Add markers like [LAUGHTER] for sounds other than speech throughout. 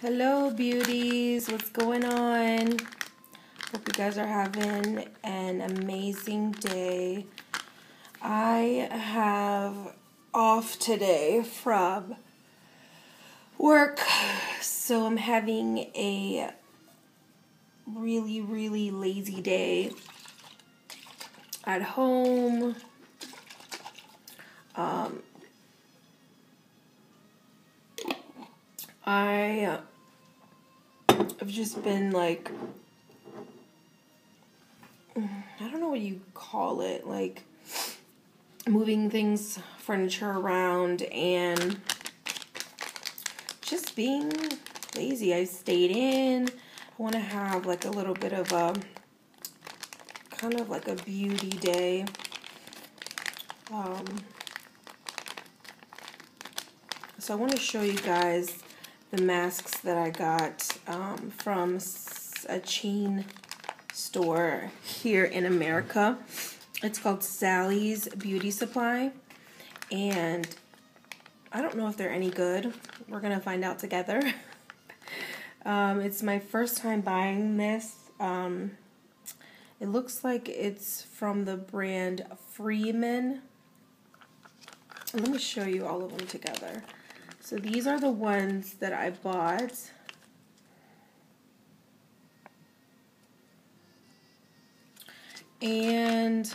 Hello, beauties. What's going on? Hope you guys are having an amazing day. I have off today from work, so I'm having a really, really lazy day at home. Um, I have just been like, I don't know what you call it, like moving things, furniture around, and just being lazy. I stayed in. I want to have like a little bit of a kind of like a beauty day. Um, so I want to show you guys the masks that I got um, from a chain store here in America. It's called Sally's Beauty Supply. And I don't know if they're any good. We're going to find out together. [LAUGHS] um, it's my first time buying this. Um, it looks like it's from the brand Freeman. Let me show you all of them together. So these are the ones that I bought. And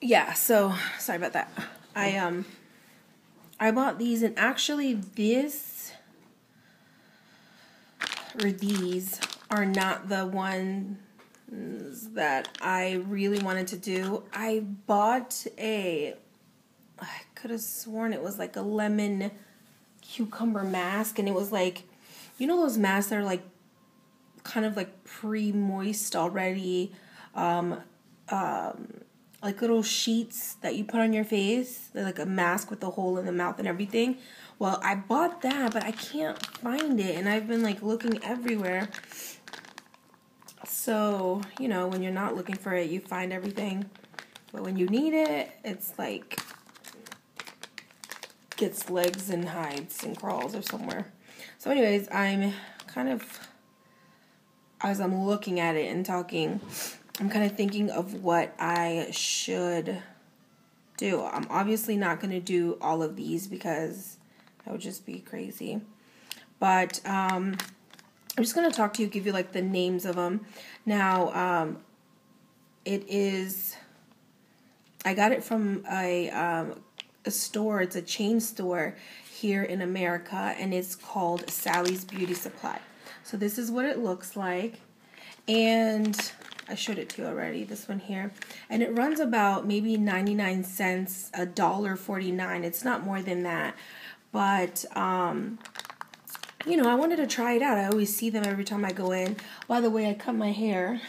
yeah, so sorry about that. I um I bought these and actually this or these are not the one that I really wanted to do. I bought a, I could have sworn it was like a lemon cucumber mask, and it was like, you know, those masks that are like kind of like pre moist already, um, um, like little sheets that you put on your face. They're like a mask with a hole in the mouth and everything. Well, I bought that, but I can't find it, and I've been like looking everywhere. So, you know, when you're not looking for it, you find everything. But when you need it, it's like gets legs and hides and crawls or somewhere. So anyways, I'm kind of as I'm looking at it and talking, I'm kind of thinking of what I should do. I'm obviously not going to do all of these because that would just be crazy. But um I'm just going to talk to you, give you like the names of them. Now, um, it is, I got it from a, um, a store, it's a chain store here in America, and it's called Sally's Beauty Supply. So this is what it looks like. And I showed it to you already, this one here. And it runs about maybe 99 cents, a dollar 49. It's not more than that. But um, you know, I wanted to try it out. I always see them every time I go in. By the way, I cut my hair.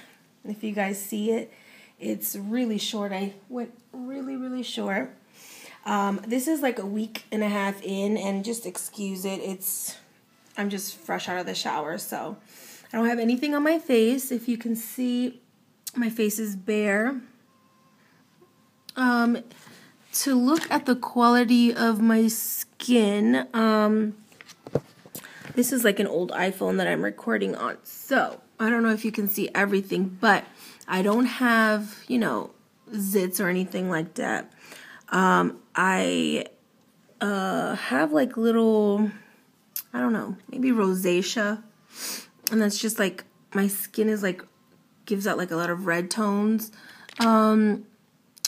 If you guys see it, it's really short. I went really, really short. Um, this is like a week and a half in, and just excuse it. It's I'm just fresh out of the shower, so I don't have anything on my face. If you can see, my face is bare. Um, to look at the quality of my skin, um, this is like an old iPhone that I'm recording on. So, I don't know if you can see everything, but I don't have, you know, zits or anything like that. Um, I uh, have like little, I don't know, maybe rosacea. And that's just like, my skin is like, gives out like a lot of red tones. Um,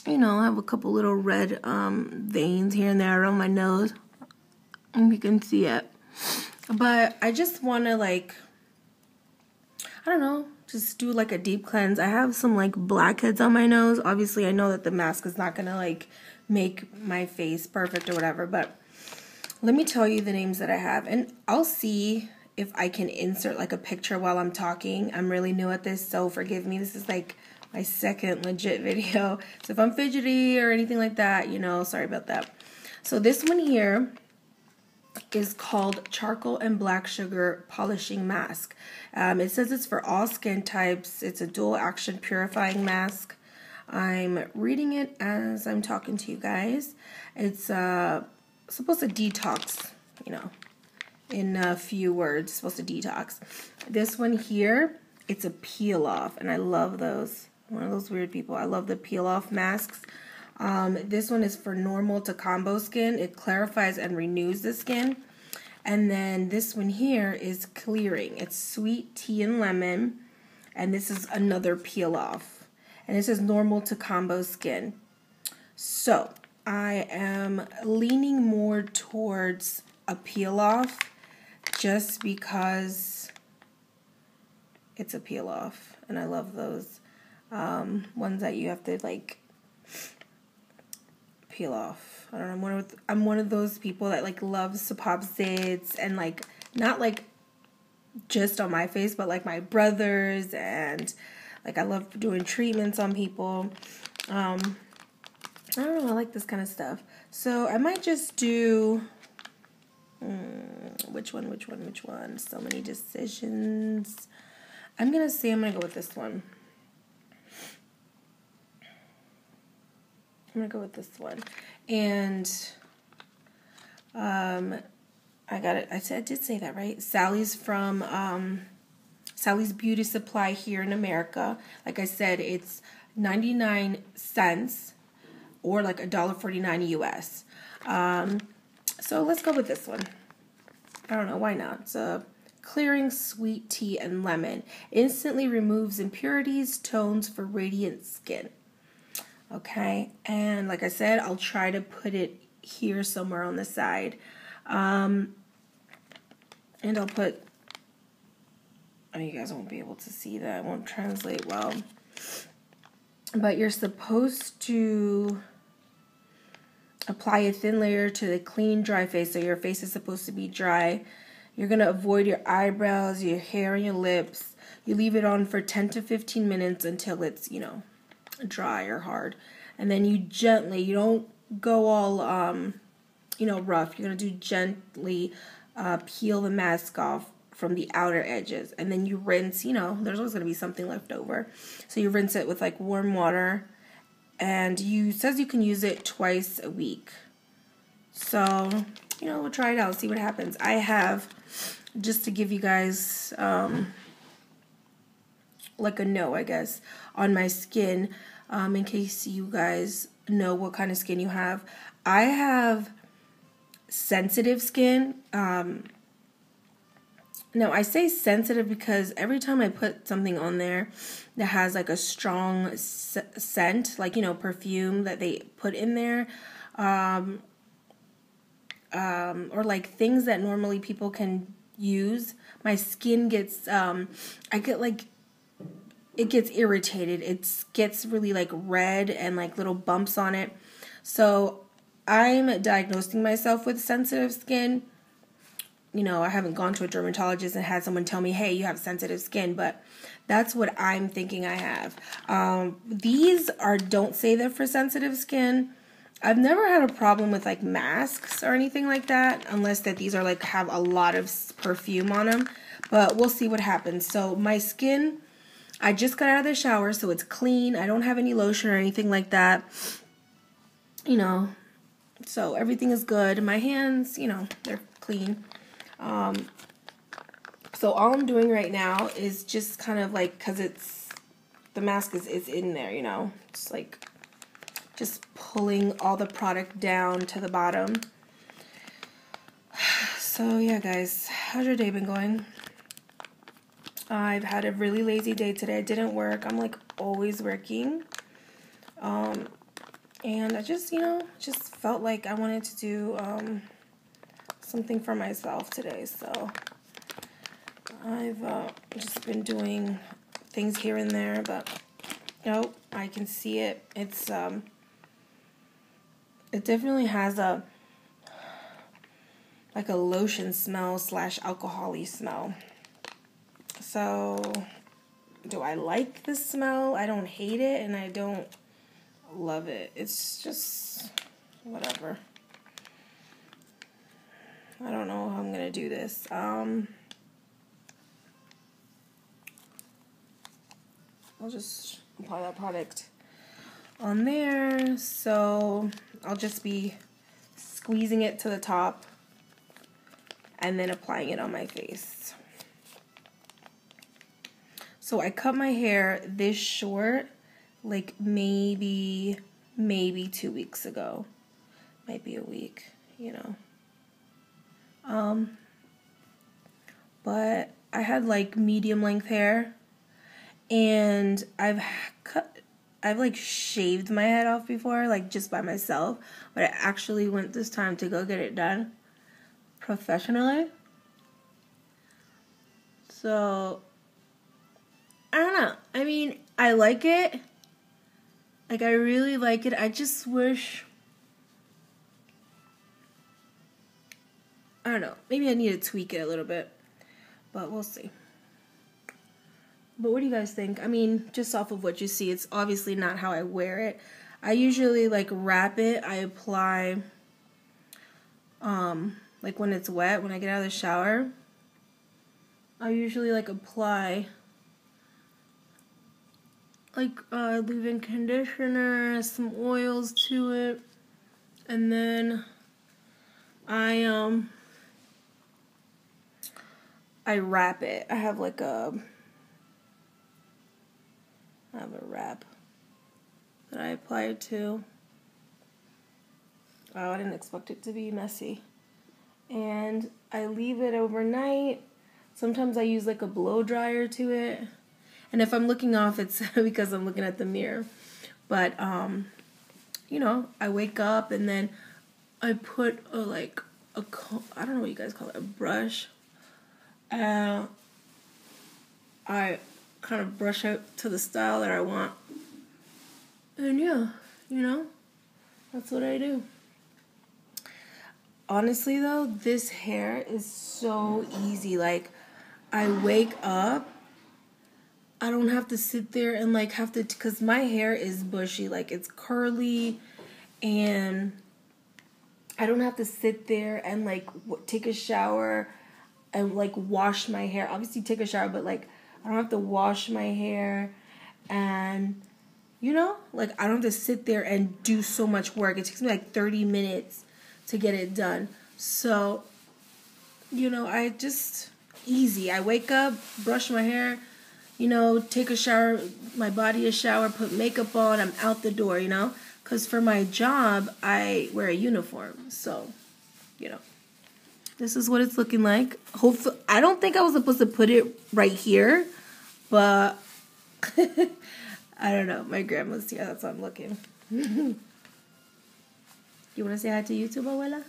you know, I have a couple little red um, veins here and there around my nose. And you can see it. But I just want to like, I don't know, just do like a deep cleanse. I have some like blackheads on my nose. Obviously, I know that the mask is not going to like make my face perfect or whatever, but let me tell you the names that I have and I'll see if I can insert like a picture while I'm talking. I'm really new at this, so forgive me. This is like my second legit [LAUGHS] video. So if I'm fidgety or anything like that, you know, sorry about that. So this one here is called Charcoal and Black Sugar Polishing Mask. Um, it says it's for all skin types. It's a dual action purifying mask. I'm reading it as I'm talking to you guys. It's uh, supposed to detox, you know, in a few words, supposed to detox. This one here, it's a peel off, and I love those. One of those weird people. I love the peel off masks. Um, this one is for normal to combo skin. It clarifies and renews the skin. And then this one here is clearing. It's sweet tea and lemon. And this is another peel off. And this is normal to combo skin. So I am leaning more towards a peel off just because it's a peel off. And I love those um, ones that you have to like peel off. I don't know. I'm one of I'm one of those people that like loves to pop zits and like not like just on my face, but like my brothers and like I love doing treatments on people. Um, I don't know. I like this kind of stuff. So I might just do. Hmm, which one? Which one? Which one? So many decisions. I'm gonna say I'm gonna go with this one. I'm gonna go with this one. And um, I got it. I said I did say that right. Sally's from um, Sally's Beauty Supply here in America. Like I said, it's 99 cents or like a dollar 49 US. Um, so let's go with this one. I don't know why not. It's a clearing sweet tea and lemon. Instantly removes impurities, tones for radiant skin. Okay, and like I said, I'll try to put it here somewhere on the side. Um, and I'll put, oh, you guys won't be able to see that. It won't translate well. But you're supposed to apply a thin layer to the clean, dry face. So your face is supposed to be dry. You're going to avoid your eyebrows, your hair, and your lips. You leave it on for 10 to 15 minutes until it's, you know, dry or hard. And then you gently, you don't go all, um, you know, rough. You're going to do gently uh, peel the mask off from the outer edges. And then you rinse, you know, there's always going to be something left over. So you rinse it with like warm water. And you says you can use it twice a week. So, you know, we'll try it out, see what happens. I have, just to give you guys, um, like a no, I guess, on my skin, um, in case you guys know what kind of skin you have. I have sensitive skin. Um, no, I say sensitive because every time I put something on there that has like a strong scent, like, you know, perfume that they put in there, um, um, or like things that normally people can use, my skin gets, um, I get like it gets irritated. It gets really like red and like little bumps on it. So I'm diagnosing myself with sensitive skin. You know, I haven't gone to a dermatologist and had someone tell me, hey, you have sensitive skin, but that's what I'm thinking I have. Um, these are, don't say they're for sensitive skin. I've never had a problem with like masks or anything like that, unless that these are like have a lot of perfume on them. But we'll see what happens. So my skin I just got out of the shower, so it's clean. I don't have any lotion or anything like that. You know, so everything is good. My hands, you know, they're clean. Um, so all I'm doing right now is just kind of like, because it's, the mask is, is in there, you know. It's like just pulling all the product down to the bottom. [SIGHS] So yeah, guys, how's your day been going? I've had a really lazy day today. I didn't work. I'm like always working. Um, and I just, you know, just felt like I wanted to do um, something for myself today. So I've uh, just been doing things here and there, but nope, I can see it. It's um, it definitely has a like a lotion smell slash alcoholy smell. So, do I like the smell? I don't hate it and I don't love it. It's just whatever. I don't know how I'm going to do this. Um, I'll just apply that product on there. So I'll just be squeezing it to the top and then applying it on my face. So I cut my hair this short like maybe maybe 2 weeks ago. Might be a week, you know. Um but I had like medium length hair and I've cut I've like shaved my head off before like just by myself, but I actually went this time to go get it done professionally. So I don't know. I mean, I like it. Like I really like it. I just wish I don't know. Maybe I need to tweak it a little bit. But we'll see. But what do you guys think? I mean, just off of what you see, it's obviously not how I wear it. I usually like wrap it. I apply um like when it's wet, when I get out of the shower. I usually like apply like uh leave-in conditioner, some oils to it. And then I um I wrap it. I have like a I have a wrap that I apply it to. Oh, I didn't expect it to be messy. And I leave it overnight. Sometimes I use like a blow dryer to it. And if I'm looking off, it's [LAUGHS] because I'm looking at the mirror. But, um, you know, I wake up and then I put a, like, a, I don't know what you guys call it, a brush. Uh, I kind of brush out to the style that I want. And yeah, you know, that's what I do. Honestly, though, this hair is so easy. Like, I wake up, I don't have to sit there and like have to, because my hair is bushy, like it's curly, and I don't have to sit there and like take a shower and like wash my hair. Obviously, take a shower, but like I don't have to wash my hair and you know, like I don't have to sit there and do so much work. It takes me like 30 minutes to get it done. So, you know, I just easy. I wake up, brush my hair, you know, take a shower, my body a shower, put makeup on, I'm out the door, you know? Cuz for my job, I wear a uniform. So, you know. This is what it's looking like. Hopefully, I don't think I was supposed to put it right here, but [LAUGHS] I don't know. My grandma's here. That's why I'm looking. [LAUGHS] you want to say hi to YouTube, abuela?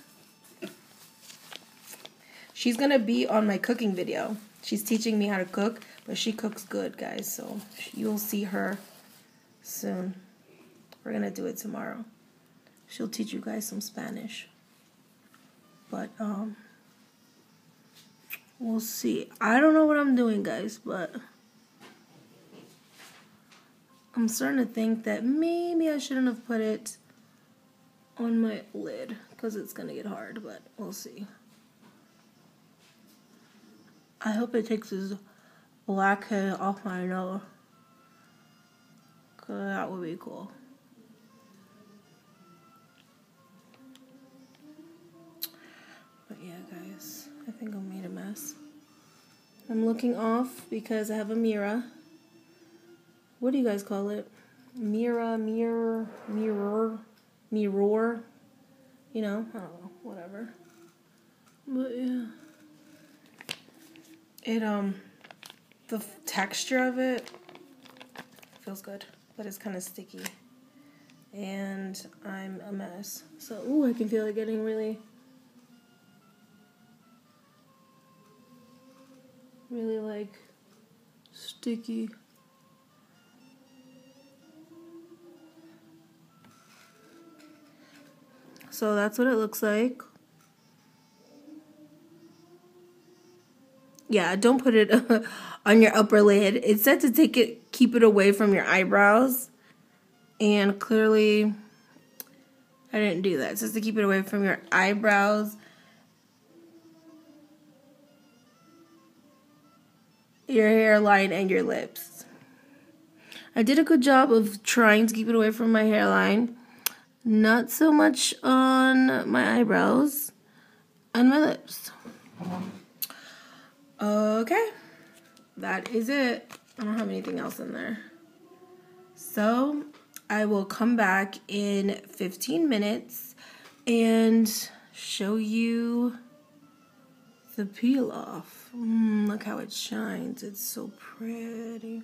She's going to be on my cooking video. She's teaching me how to cook, but she cooks good, guys. So you'll see her soon. We're going to do it tomorrow. She'll teach you guys some Spanish. But, um, we'll see. I don't know what I'm doing, guys, but... I'm starting to think that maybe I shouldn't have put it on my lid because it's going to get hard, but we'll see. I hope it takes this black hair off my nose. That would be cool. But yeah, guys, I think I made a mess. I'm looking off because I have a mirror what do you guys call it? Mirror, mirror, mirror, mirror. You know, I don't know, whatever. But yeah. It, um, the texture of it feels good, but it's kind of sticky. And I'm a mess. So, ooh, I can feel it getting really, really like sticky. So that's what it looks like. Yeah, don't put it uh, on your upper lid. It said to take it, keep it away from your eyebrows. And clearly, I didn't do that. It says to keep it away from your eyebrows. Your hairline and your lips. I did a good job of trying to keep it away from my hairline. Not so much on my eyebrows and my lips. Okay, that is it. I don't have anything else in there. So I will come back in 15 minutes and show you the peel off. Mm, look how it shines. It's so pretty.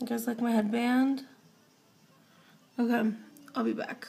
You guys like my headband? Okay, I'll be back.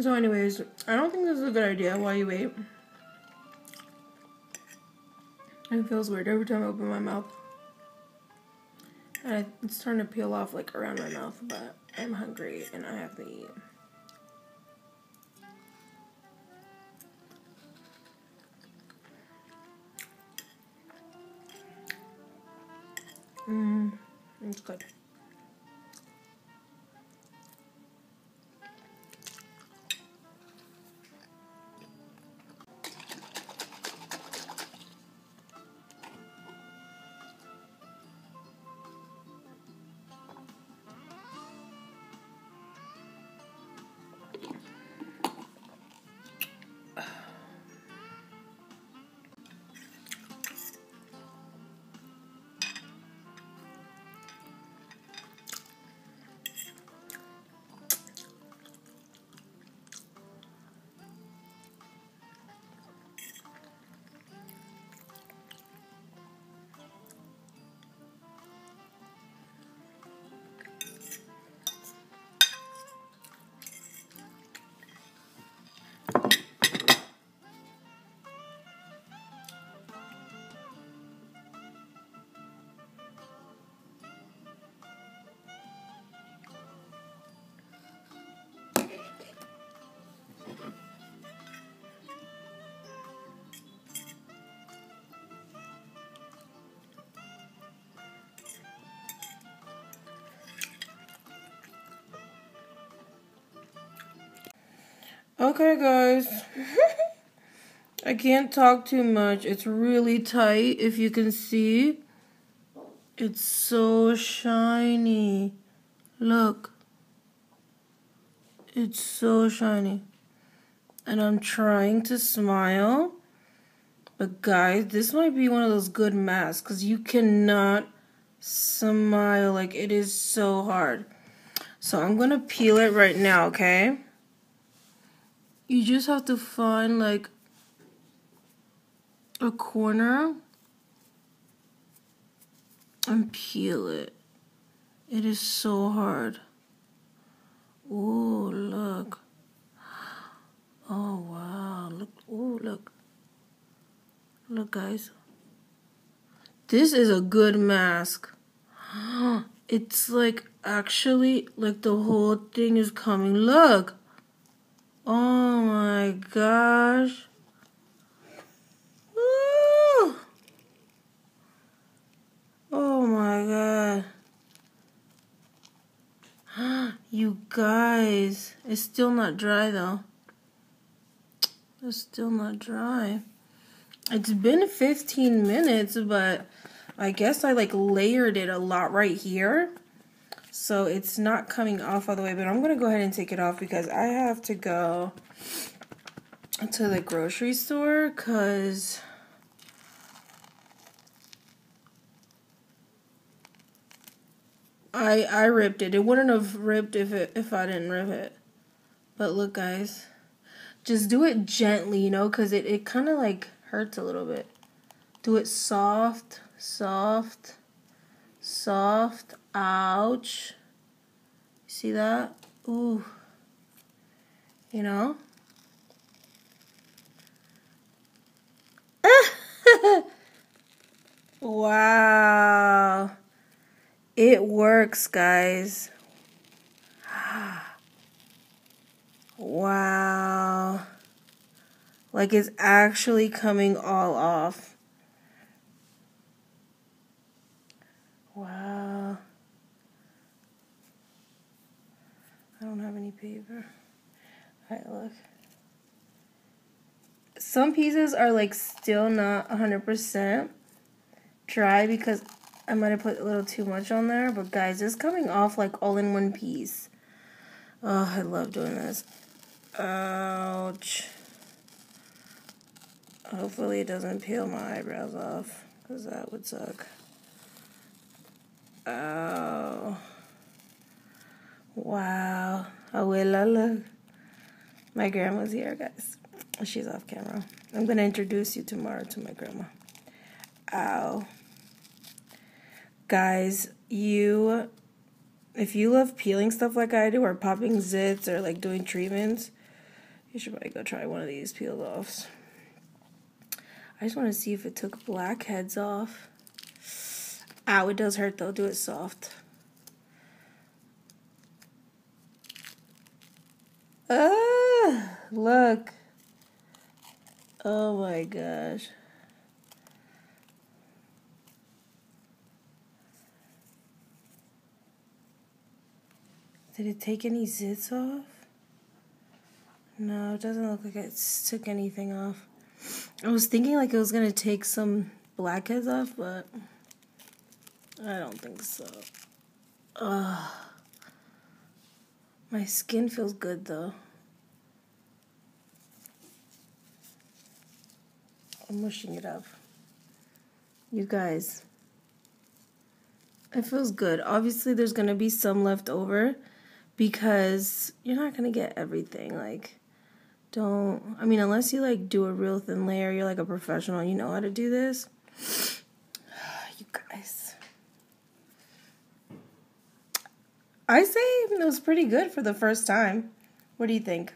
So anyways, I don't think this is a good idea while you wait. It feels weird every time I open my mouth. And it's starting to peel off like around my mouth, but I'm hungry and I have to eat. Mmm, it's good. Okay, guys. [LAUGHS] I can't talk too much. It's really tight, if you can see. It's so shiny. Look. It's so shiny. And I'm trying to smile. But guys, this might be one of those good masks because you cannot smile. Like, it is so hard. So I'm going to peel it right now, okay? You just have to find like a corner and peel it. It is so hard. Oh, look. Oh, wow. Look. Oh, look. Look, guys. This is a good mask. [GASPS] It's like actually like the whole thing is coming. Look. Oh my gosh. Oh my god. [GASPS] you guys. It's still not dry though. It's still not dry. It's been 15 minutes, but I guess I like layered it a lot right here. So it's not coming off all the way, but I'm going to go ahead and take it off because I have to go to the grocery store because I I ripped it. It wouldn't have ripped if it if I didn't rip it. But look guys, just do it gently, you know, cuz it it kind of like hurts a little bit. Do it soft, soft, soft. Ouch. See that? Ooh. You know? [LAUGHS] wow. It works, guys. [GASPS] wow. Like it's actually coming all off. Wow. I don't have any paper. Alright, look. Some pieces are like still not 100% dry because I might have put a little too much on there. But guys, it's coming off like all in one piece. Oh, I love doing this. Ouch. Hopefully it doesn't peel my eyebrows off. Because that would suck. Oh. Wow. Abuela, look. My grandma's here, guys. She's off camera. I'm going to introduce you tomorrow to my grandma. Ow. Guys, you, if you love peeling stuff like I do, or popping zits, or like doing treatments, you should probably go try one of these peel offs. I just want to see if it took blackheads off. Ow, it does hurt though. Do it soft. Look. Oh my gosh. Did it take any zits off? No, it doesn't look like it took anything off. I was thinking like it was going to take some blackheads off, but I don't think so. Ugh. My skin feels good though. I'm mushing it up. You guys, it feels good. Obviously, there's going to be some left over because you're not going to get everything. Like, don't, I mean, unless you like do a real thin layer, you're like a professional, you know how to do this. [SIGHS] you guys. I say it was pretty good for the first time. What do you think?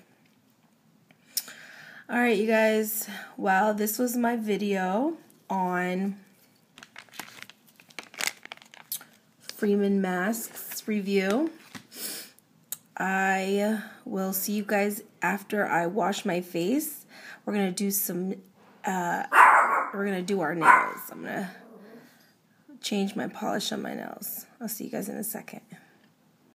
All right, you guys. Well, this was my video on Freeman masks review. I will see you guys after I wash my face. We're going to do some, uh, we're going to do our nails. I'm going to change my polish on my nails. I'll see you guys in a second.